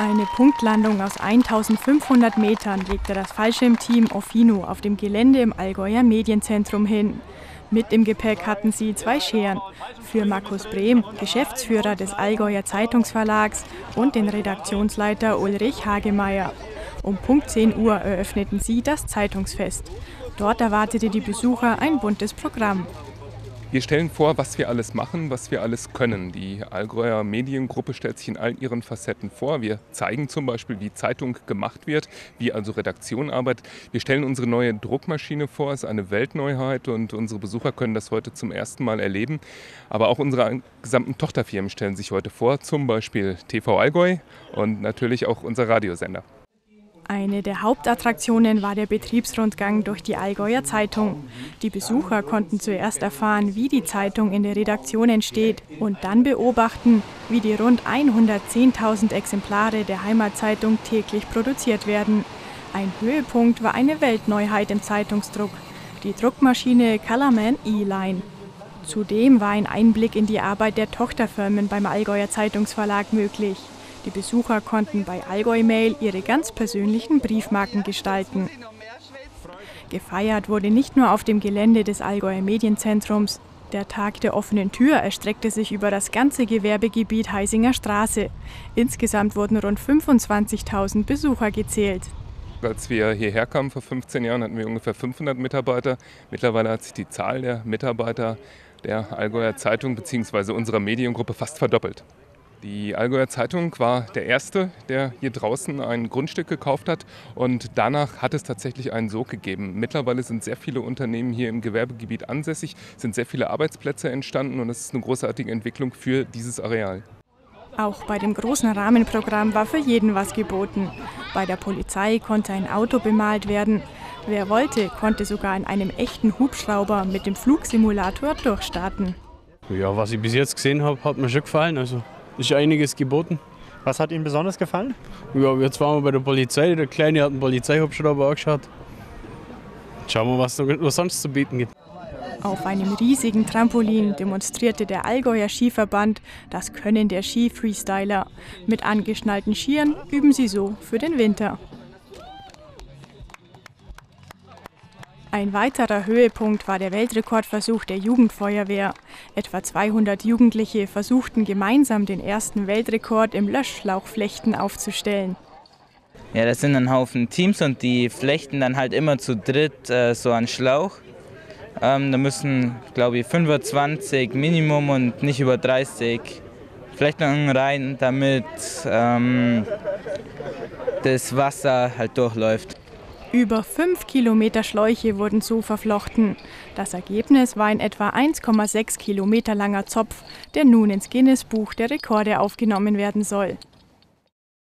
Eine Punktlandung aus 1500 Metern legte das Fallschirmteam Ofino auf dem Gelände im Allgäuer Medienzentrum hin. Mit im Gepäck hatten sie zwei Scheren. Für Markus Brehm, Geschäftsführer des Allgäuer Zeitungsverlags, und den Redaktionsleiter Ulrich Hagemeyer. Um Punkt 10 Uhr eröffneten sie das Zeitungsfest. Dort erwartete die Besucher ein buntes Programm. Wir stellen vor, was wir alles machen, was wir alles können. Die Allgäuer Mediengruppe stellt sich in all ihren Facetten vor. Wir zeigen zum Beispiel, wie Zeitung gemacht wird, wie also Redaktion arbeitet. Wir stellen unsere neue Druckmaschine vor, es ist eine Weltneuheit und unsere Besucher können das heute zum ersten Mal erleben. Aber auch unsere gesamten Tochterfirmen stellen sich heute vor, zum Beispiel TV Allgäu und natürlich auch unser Radiosender. Eine der Hauptattraktionen war der Betriebsrundgang durch die Allgäuer Zeitung. Die Besucher konnten zuerst erfahren, wie die Zeitung in der Redaktion entsteht und dann beobachten, wie die rund 110.000 Exemplare der Heimatzeitung täglich produziert werden. Ein Höhepunkt war eine Weltneuheit im Zeitungsdruck, die Druckmaschine Colorman E-Line. Zudem war ein Einblick in die Arbeit der Tochterfirmen beim Allgäuer Zeitungsverlag möglich. Die Besucher konnten bei Allgäu Mail ihre ganz persönlichen Briefmarken gestalten. Gefeiert wurde nicht nur auf dem Gelände des Allgäuer Medienzentrums. Der Tag der offenen Tür erstreckte sich über das ganze Gewerbegebiet Heisinger Straße. Insgesamt wurden rund 25.000 Besucher gezählt. Als wir hierher kamen vor 15 Jahren, hatten wir ungefähr 500 Mitarbeiter. Mittlerweile hat sich die Zahl der Mitarbeiter der Allgäuer Zeitung bzw. unserer Mediengruppe fast verdoppelt. Die Allgäuer Zeitung war der erste, der hier draußen ein Grundstück gekauft hat und danach hat es tatsächlich einen Sog gegeben. Mittlerweile sind sehr viele Unternehmen hier im Gewerbegebiet ansässig, sind sehr viele Arbeitsplätze entstanden und es ist eine großartige Entwicklung für dieses Areal. Auch bei dem großen Rahmenprogramm war für jeden was geboten. Bei der Polizei konnte ein Auto bemalt werden. Wer wollte, konnte sogar in einem echten Hubschrauber mit dem Flugsimulator durchstarten. Ja, was ich bis jetzt gesehen habe, hat mir schon gefallen. Also ist einiges geboten. Was hat Ihnen besonders gefallen? Ja, jetzt waren wir bei der Polizei. Der Kleine hat einen Polizeihubschrauber angeschaut. Schauen wir, was es sonst zu bieten gibt. Auf einem riesigen Trampolin demonstrierte der Allgäuer Skiverband das Können der Ski-Freestyler. Mit angeschnallten Skiern üben sie so für den Winter. Ein weiterer Höhepunkt war der Weltrekordversuch der Jugendfeuerwehr. Etwa 200 Jugendliche versuchten gemeinsam den ersten Weltrekord im Löschschlauchflechten aufzustellen. Ja, das sind ein Haufen Teams und die flechten dann halt immer zu dritt äh, so einen Schlauch. Ähm, da müssen, glaube ich, 25 Minimum und nicht über 30 Flechtungen rein, damit ähm, das Wasser halt durchläuft. Über fünf Kilometer Schläuche wurden so verflochten. Das Ergebnis war ein etwa 1,6 Kilometer langer Zopf, der nun ins Guinness-Buch der Rekorde aufgenommen werden soll.